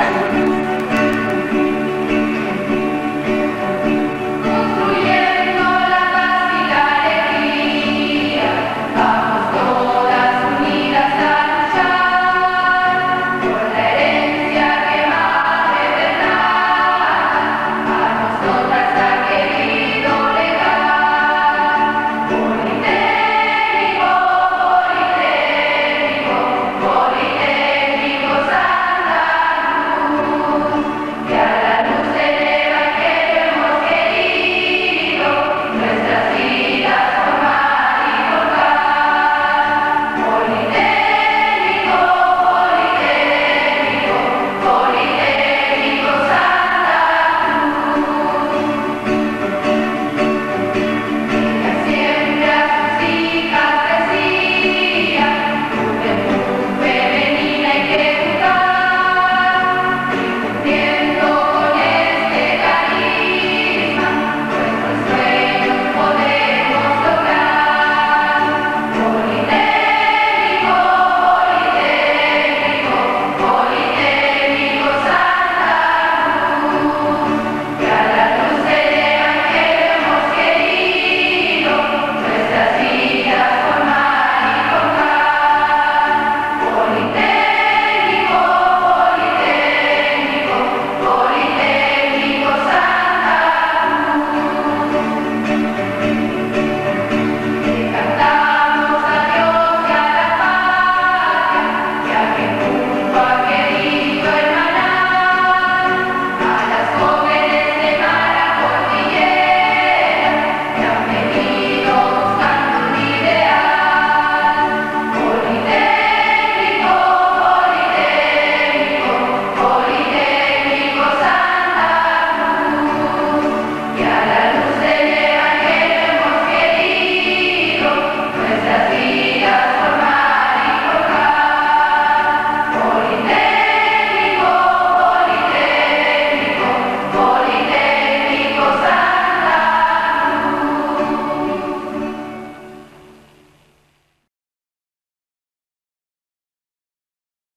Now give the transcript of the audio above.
and